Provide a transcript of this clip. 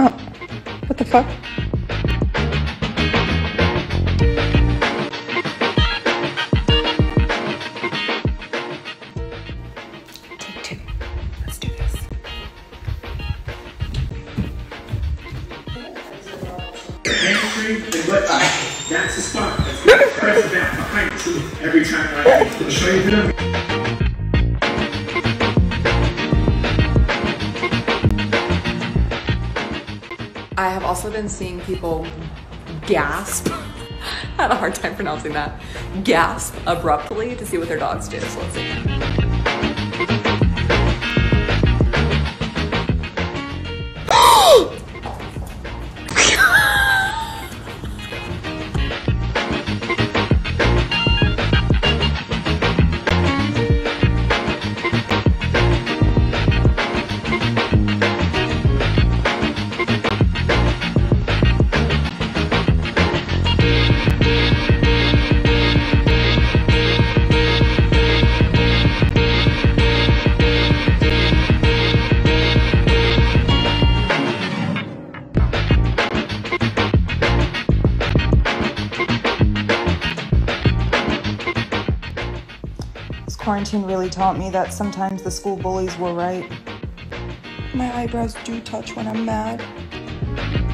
Oh, what the fuck? Take two. Let's do this. That's the spot. That's the press behind every time I show you the number. I have also been seeing people gasp. I had a hard time pronouncing that. Gasp abruptly to see what their dogs do. So let's see. quarantine really taught me that sometimes the school bullies were right. My eyebrows do touch when I'm mad.